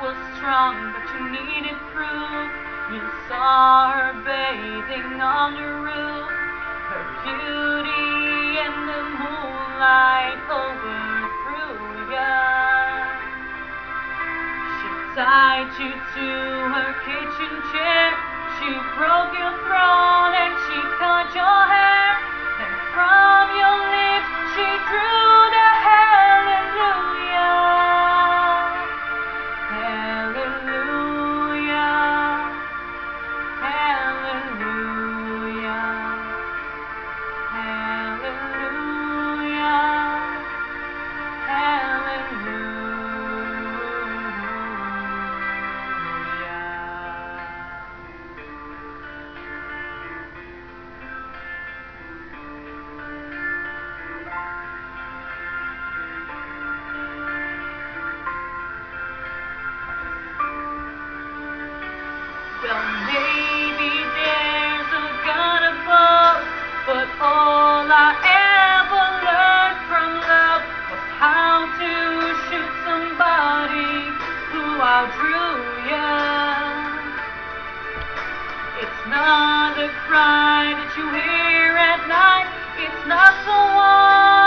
Was strong, but you needed proof. You saw her bathing on the roof, her beauty in the moonlight overthrew ya. She tied you to her kitchen chair. She broke your throne and she cut your hair. Maybe there's a above, but all I ever learned from love was how to shoot somebody who you. It's not the cry that you hear at night. It's not the one.